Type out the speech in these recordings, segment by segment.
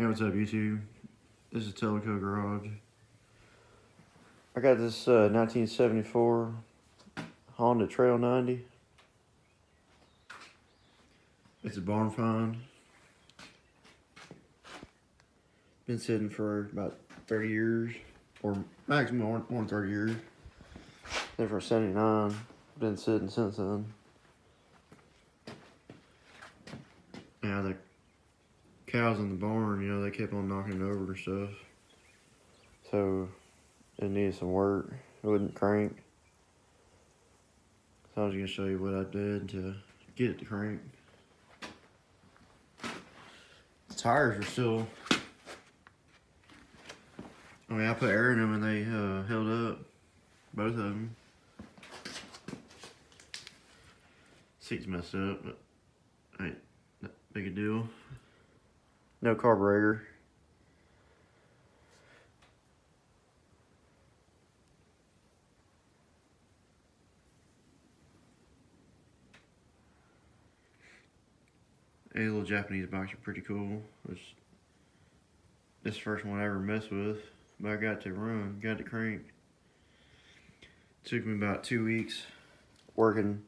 Hey, what's up, YouTube? This is Telico Garage. I got this uh, 1974 Honda Trail 90. It's a barn find. Been sitting for about 30 years, or maximum more, than 30 years. Then for 79, been sitting since then. Yeah, the cows in the barn, you know, they kept on knocking it over and stuff. So it needed some work. It wouldn't crank. So I was gonna show you what I did to get it to crank. The tires are still. I mean, I put air in them and they uh, held up, both of them. Seats messed up, but ain't that big a deal. No carburetor. A little Japanese bikes are pretty cool. It's this first one I ever messed with, but I got to run, got to crank. Took me about two weeks working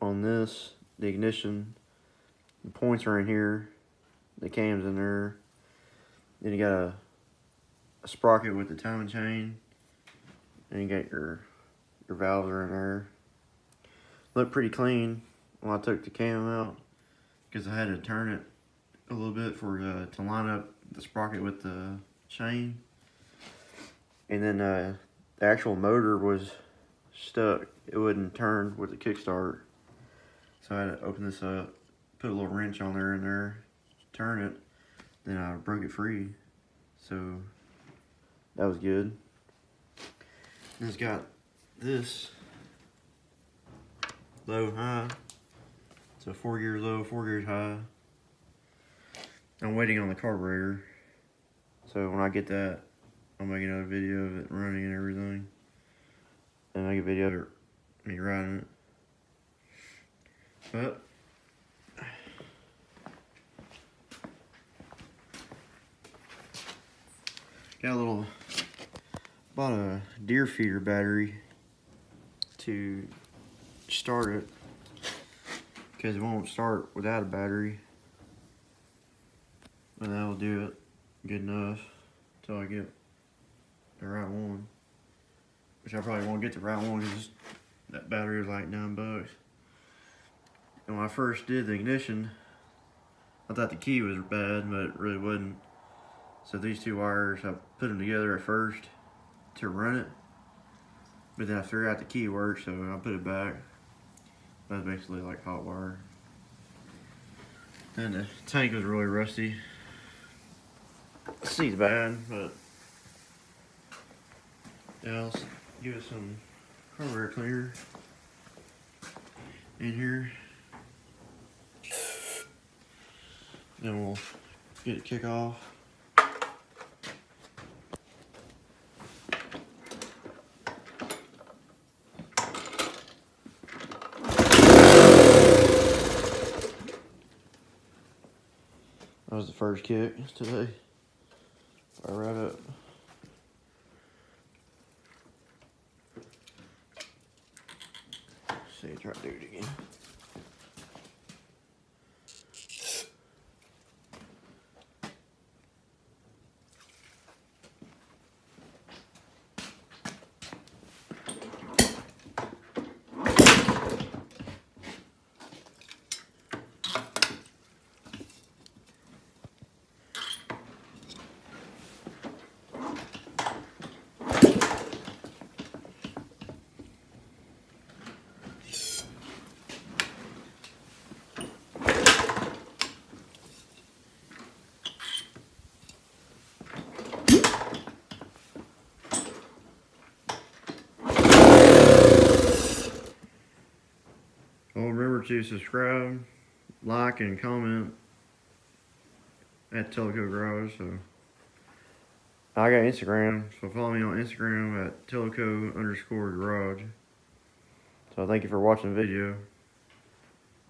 on this, the ignition. The points are in here, the cam's in there. Then you got a, a sprocket with the timing chain. And you got your your valves are in there. Look pretty clean when I took the cam out because I had to turn it a little bit for uh, to line up the sprocket with the chain. And then uh, the actual motor was stuck. It wouldn't turn with the kickstart. So I had to open this up, put a little wrench on there and there, turn it. Then I broke it free. So that was good. And it's got this low high so four gears low, four gears high. I'm waiting on the carburetor. So when I get that, I'll make another video of it running and everything. And make a video of me riding it. But got a little bought a deer feeder battery to start it because it won't start without a battery. And that'll do it good enough until I get the right one. Which I probably won't get the right one because that battery is like nine bucks. And when I first did the ignition, I thought the key was bad, but it really wasn't. So these two wires, I put them together at first to run it. But then I figured out the key worked, so I put it back. That's basically like hot wire. And the tank was really rusty. Seat's bad, but yeah, let's give it some carburetor cleaner in here. Then we'll get it kick off. That was the first kick today. Fire right up. see, try to do it again. Well, remember to subscribe, like, and comment at Telico Garage. So I got Instagram, so follow me on Instagram at Telico underscore Garage. So thank you for watching the video.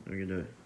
Have a good day.